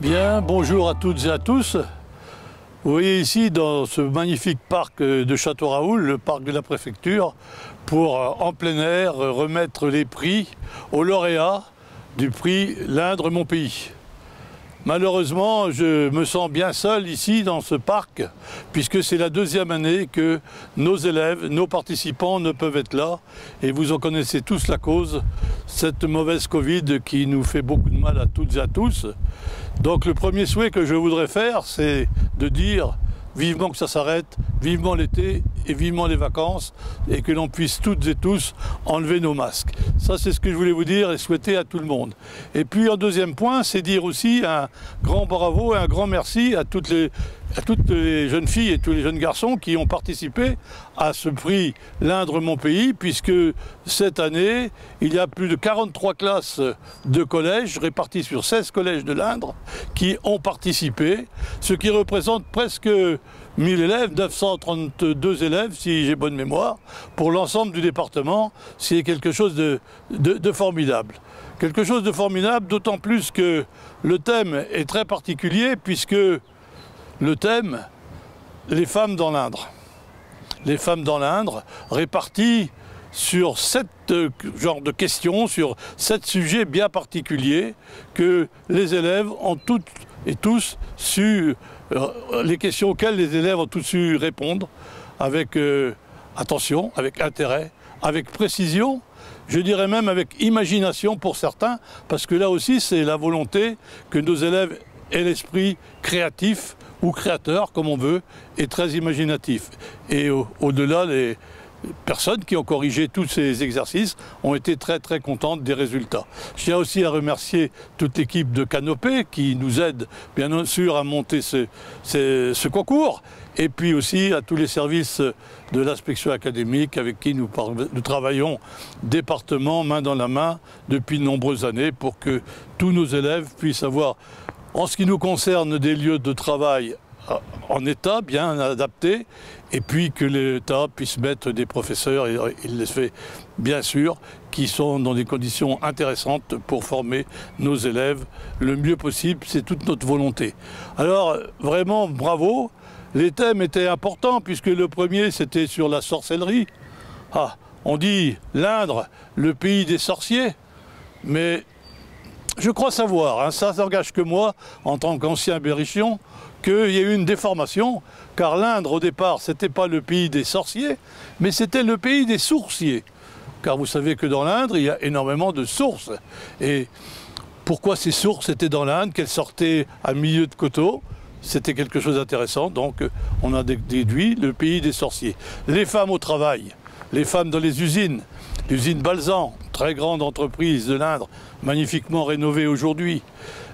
Bien, bonjour à toutes et à tous. Vous voyez ici dans ce magnifique parc de Château-Raoul, le parc de la préfecture, pour euh, en plein air remettre les prix aux lauréats du prix L'Indre, mon pays. Malheureusement, je me sens bien seul ici dans ce parc, puisque c'est la deuxième année que nos élèves, nos participants ne peuvent être là. Et vous en connaissez tous la cause, cette mauvaise Covid qui nous fait beaucoup de mal à toutes et à tous. Donc le premier souhait que je voudrais faire, c'est de dire vivement que ça s'arrête, vivement l'été et vivement les vacances, et que l'on puisse toutes et tous enlever nos masques. Ça, c'est ce que je voulais vous dire et souhaiter à tout le monde. Et puis, en deuxième point, c'est dire aussi un grand bravo et un grand merci à toutes les, à toutes les jeunes filles et tous les jeunes garçons qui ont participé à ce prix L'Indre mon pays, puisque cette année, il y a plus de 43 classes de collèges réparties sur 16 collèges de l'Indre qui ont participé, ce qui représente presque 1000 élèves, 932 élèves, si j'ai bonne mémoire, pour l'ensemble du département. C'est quelque chose de, de formidable. Quelque chose de formidable, d'autant plus que le thème est très particulier, puisque le thème les femmes dans l'Indre. Les femmes dans l'Indre réparties sur sept euh, genres de questions, sur sept sujets bien particuliers que les élèves ont toutes et tous su, euh, les questions auxquelles les élèves ont tous su répondre avec euh, attention, avec intérêt, avec précision, je dirais même avec imagination pour certains, parce que là aussi c'est la volonté que nos élèves aient l'esprit créatif ou créateur, comme on veut, et très imaginatif. Et au-delà, les personnes qui ont corrigé tous ces exercices ont été très très contentes des résultats. Je tiens aussi à remercier toute l'équipe de Canopée qui nous aide bien sûr à monter ce, ce, concours et puis aussi à tous les services de l'inspection académique avec qui nous, nous, travaillons département main dans la main depuis de nombreuses années pour que tous nos élèves puissent avoir en ce qui nous concerne, des lieux de travail euh, en état, bien adaptés, et puis que l'État puisse mettre des professeurs, et il les fait bien sûr, qui sont dans des conditions intéressantes pour former nos élèves le mieux possible, c'est toute notre volonté. Alors vraiment bravo, les thèmes étaient importants puisque le premier c'était sur la sorcellerie. Ah, on dit l'Indre, le pays des sorciers, mais je crois savoir, hein, ça n'engage que moi, en tant qu'ancien berrichion, qu'il y a eu une déformation, car l'Indre, au départ, ce n'était pas le pays des sorciers, mais c'était le pays des sourciers. Car vous savez que dans l'Indre, il y a énormément de sources. Et pourquoi ces sources étaient dans l'Indre, qu'elles sortaient à milieu de coteaux c'était quelque chose d'intéressant, donc on a déduit le pays des sorciers. Les femmes au travail, les femmes dans les usines, l'usine Balzan, très grande entreprise de l'Indre, magnifiquement rénovée aujourd'hui.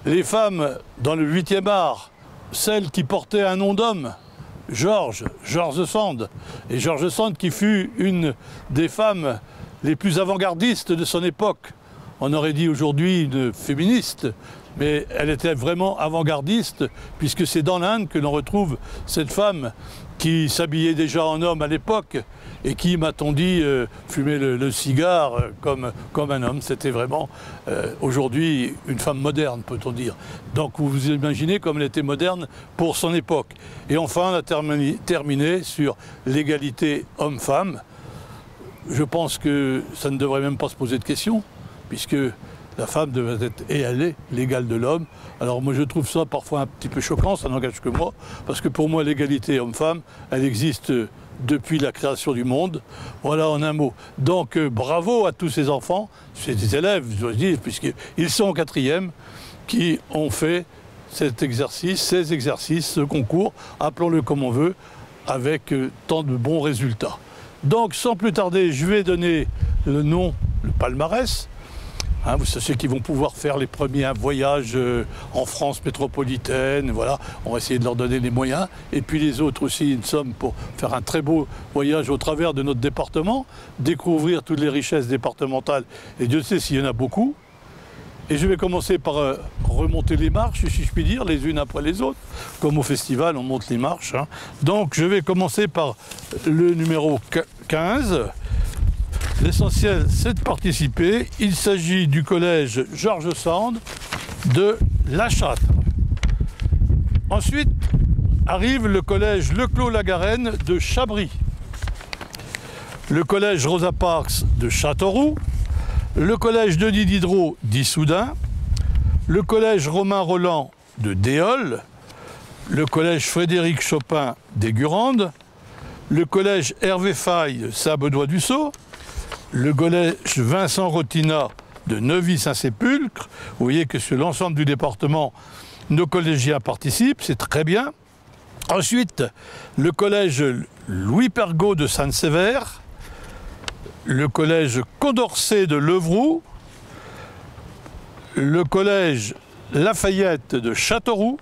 Les femmes dans le 8e art, celle qui portait un nom d'homme, Georges, Georges Sand. Et Georges Sand qui fut une des femmes les plus avant-gardistes de son époque. On aurait dit aujourd'hui une féministe, mais elle était vraiment avant-gardiste, puisque c'est dans l'Inde que l'on retrouve cette femme qui s'habillait déjà en homme à l'époque et qui, m'a-t-on dit, euh, fumait le, cigare euh, comme, un homme. C'était vraiment euh, aujourd'hui une femme moderne, peut-on dire. Donc vous vous imaginez comme elle était moderne pour son époque. Et enfin, on a terminé, sur l'égalité homme-femme. Je pense que ça ne devrait même pas se poser de questions, puisque la femme devait être, et elle est, l'égale de l'homme. Alors moi je trouve ça parfois un petit peu choquant, ça n'engage que moi, parce que pour moi l'égalité homme-femme, elle existe depuis la création du monde. Voilà en un mot. Donc euh, bravo à tous ces enfants, des élèves, je dois dire, puisqu'ils sont en quatrième, qui ont fait cet exercice, ces exercices, ce concours, appelons-le comme on veut, avec euh, tant de bons résultats. Donc sans plus tarder, je vais donner le nom, le palmarès, Hein, vous savez qu'ils vont pouvoir faire les premiers voyages euh, en France métropolitaine. Voilà, on va essayer de leur donner les moyens. Et puis les autres aussi, une somme pour faire un très beau voyage au travers de notre département, découvrir toutes les richesses départementales. Et Dieu sait s'il y en a beaucoup. Et je vais commencer par euh, remonter les marches, si je puis dire, les unes après les autres. Comme au festival, on monte les marches. hein. Donc je vais commencer par le numéro 15. L'essentiel, c'est de participer. Il s'agit du collège Georges Sand de La Châtre. Ensuite arrive le collège Leclos-Lagarenne de Chabry, le collège Rosa Parks de Châteauroux, le collège Denis Diderot d'Issoudun, le collège Romain Roland de Déol, le collège Frédéric Chopin d'Aigurandes, le collège Hervé Faye de Sabedois-du-Sault, le collège Vincent Rotina de Neuvy-Saint-Sépulcre. Vous voyez que sur l'ensemble du département, nos collégiens participent, c'est très bien. Ensuite, le collège Louis Pergaud de Sainte-Sévère, le collège Condorcet de Levroux, le collège Lafayette de Châteauroux,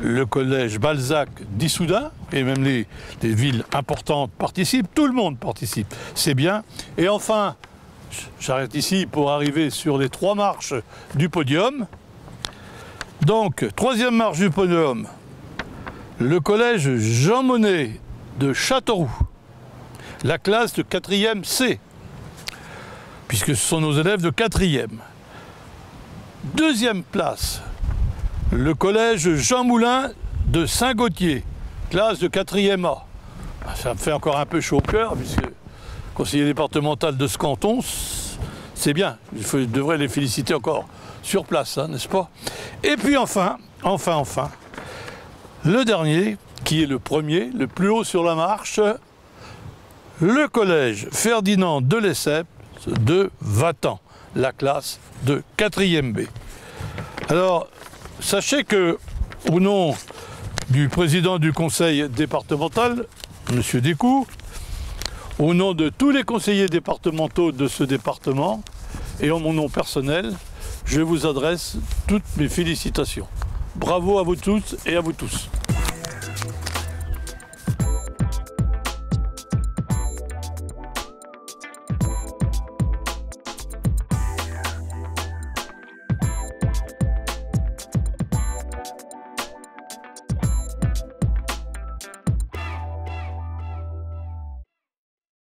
le collège Balzac d'Issoudun, et même les, les villes importantes participent, tout le monde participe, c'est bien. Et enfin, j'arrête ici pour arriver sur les trois marches du podium. Donc, troisième marche du podium, le collège Jean Monnet de Châteauroux, la classe de 4e C, puisque ce sont nos élèves de 4e. Deuxième place, le collège Jean Moulin de Saint-Gauthier, classe de 4e A. Ça me fait encore un peu chaud au cœur, puisque conseiller départemental de ce canton, c'est bien. Je devrais les féliciter encore sur place, hein, n'est-ce pas? Et puis enfin, enfin, enfin, le dernier, qui est le premier, le plus haut sur la marche, le collège Ferdinand de Lesseps de Vatan, la classe de 4e B. Alors, sachez que, au nom du président du conseil départemental, M. Descoux, au nom de tous les conseillers départementaux de ce département et en mon nom personnel, je vous adresse toutes mes félicitations. Bravo à vous tous et à vous tous.